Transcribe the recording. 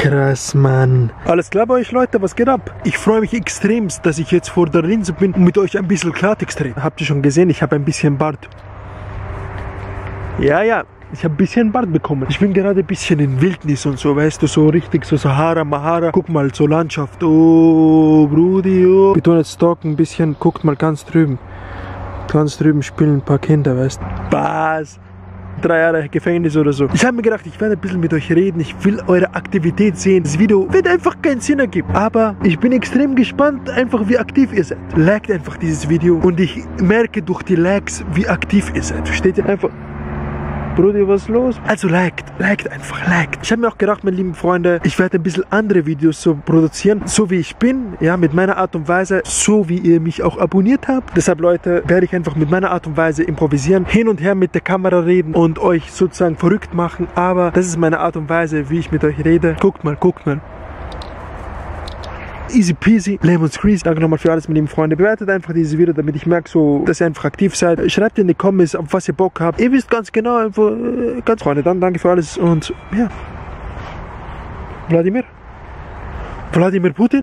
Krass, Mann. Alles klar bei euch, Leute? Was geht ab? Ich freue mich extremst, dass ich jetzt vor der Linse bin und mit euch ein bisschen Klartext rede. Habt ihr schon gesehen? Ich habe ein bisschen Bart. Ja, ja. Ich habe ein bisschen Bart bekommen. Ich bin gerade ein bisschen in Wildnis und so, weißt du, so richtig so Sahara, Mahara. Guck mal, so Landschaft. Oh, Brudi, oh. Wir tun jetzt stalken ein bisschen. Guckt mal ganz drüben. Ganz drüben spielen ein paar Kinder, weißt du. Spaß drei Jahre Gefängnis oder so. Ich habe mir gedacht, ich werde ein bisschen mit euch reden. Ich will eure Aktivität sehen. Das Video wird einfach keinen Sinn ergeben. Aber ich bin extrem gespannt, einfach wie aktiv ihr seid. Liked einfach dieses Video und ich merke durch die Likes, wie aktiv ihr seid. Versteht ihr einfach? Bruder, was ist los? Also liked, liked einfach, liked. Ich habe mir auch gedacht, meine lieben Freunde, ich werde ein bisschen andere Videos so produzieren, so wie ich bin, ja, mit meiner Art und Weise, so wie ihr mich auch abonniert habt. Deshalb, Leute, werde ich einfach mit meiner Art und Weise improvisieren, hin und her mit der Kamera reden und euch sozusagen verrückt machen. Aber das ist meine Art und Weise, wie ich mit euch rede. Guckt mal, guckt mal. Easy peasy, lemon squeeze. Danke nochmal für alles, meine lieben Freunde. Bewertet einfach dieses Video, damit ich merke, so, dass ihr einfach aktiv seid. Schreibt in die Comments, auf was ihr Bock habt. Ihr wisst ganz genau, einfach, äh, ganz Freunde. Dann danke für alles und ja. Wladimir? Wladimir Putin?